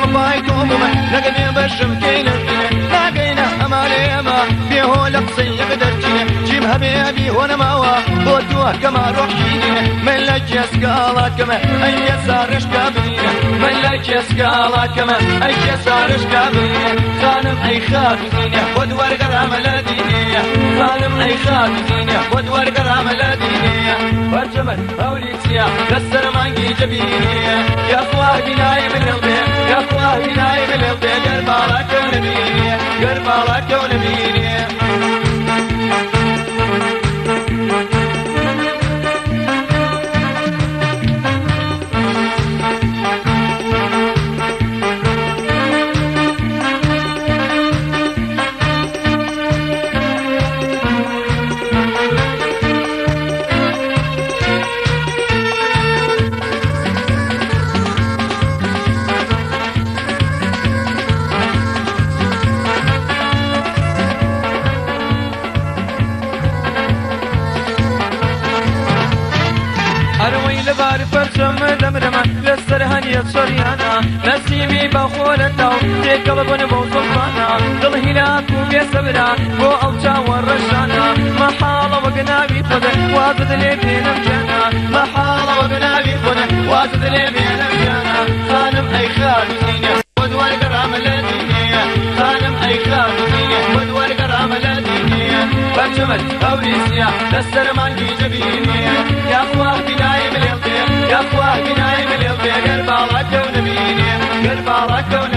والمبايتهم نقني بشم كينا لاقينا أمالي أما بيهو لقصي يقدر جينا جيم هبيبي هون ماوا بودوه كما روح من لك يسقالا كما أي يسارش كابينا. من لك يسقالا كما أي يسارش كابينا. خانم أي خاتزينة ودور قرام الدينية خانم أي خاتزينة ودور قرام الدينية فرجمت أوليسيا كسر مانجي جبينية يا أخواه بناي من البيت يا أخواه بناي من دمرمة لسر هنية شريانا نسيمي بخورة تيك قلبن بو سلطانا دل هلاك وبيسبرا بو أوجا والرشانا محالة وقنابي فدا وازد لي بين مجانا محالة وقنابي فدا وازد لي بەچمن ئەوریسیا لەسەرمان گیجبینێ یاخوا بینایی بلێڵێ یاخوا بینایی بلێڵێ گەر باڵەکەون نبینێ گەر باڵەکەون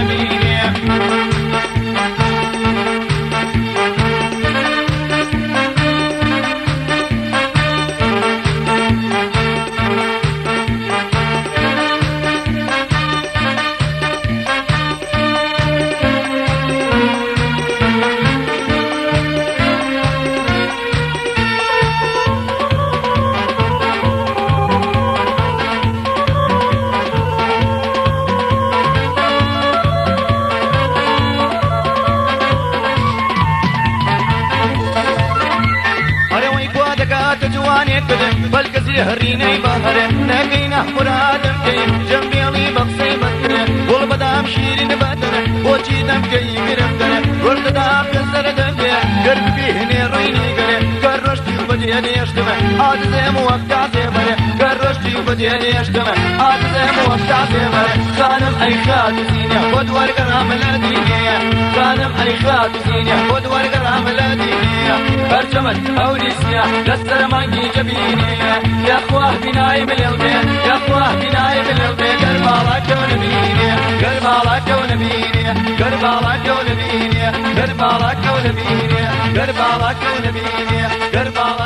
جواني كده بالكسر هريني بهره نقينا مرادم كي جنبي لي بقصي بدره والبدام شيرين بدره وجي دم كي قرفتره والبدام كسر دمي قرب فيهني ريني قره قرشتي وبديني اشتمه عاد زي موقع زي بره قرشتي وبديني اشتمه عاد زي موقع زي بره خانم أي خاتو زينة ودور قرام الدينيه خانم أي خاتو زينة الدينيه برجمت أوليسيا. لسر مانجي جبينية. يا اخواه بناي من البيت يا اخواه بناي من البيت قربالك ونبينيه قربالك ونبينيه قربالك ونبينيه قربالك ونبينيه قربالك ونبينيه قربالك